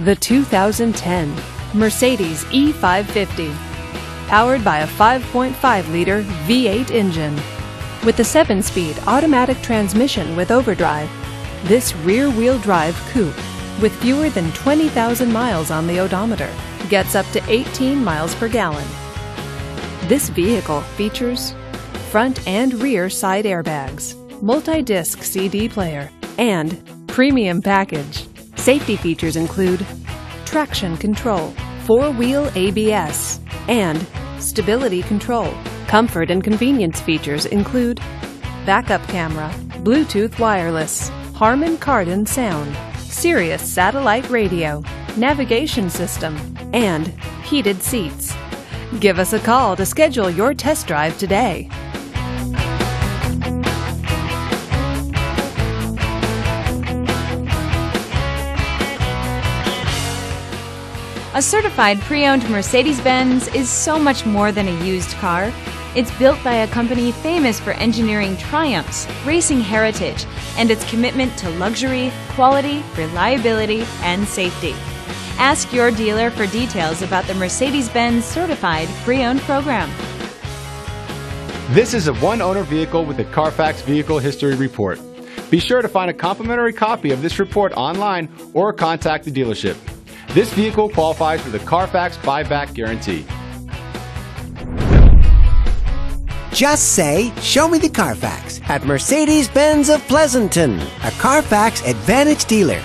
The 2010 Mercedes E550. Powered by a 5.5 liter V8 engine. With a 7 speed automatic transmission with overdrive, this rear wheel drive coupe, with fewer than 20,000 miles on the odometer, gets up to 18 miles per gallon. This vehicle features front and rear side airbags, multi disc CD player, and premium package. Safety features include traction control, four wheel ABS, and stability control. Comfort and convenience features include backup camera, Bluetooth wireless, Harman Kardon sound, Sirius satellite radio, navigation system, and heated seats. Give us a call to schedule your test drive today. A certified pre owned Mercedes Benz is so much more than a used car. It's built by a company famous for engineering triumphs, racing heritage, and its commitment to luxury, quality, reliability, and safety. Ask your dealer for details about the Mercedes Benz Certified Pre Owned program. This is a one owner vehicle with a Carfax Vehicle History Report. Be sure to find a complimentary copy of this report online or contact the dealership. This vehicle qualifies for the Carfax buyback guarantee. Just say, Show me the Carfax at Mercedes Benz of Pleasanton, a Carfax Advantage dealer.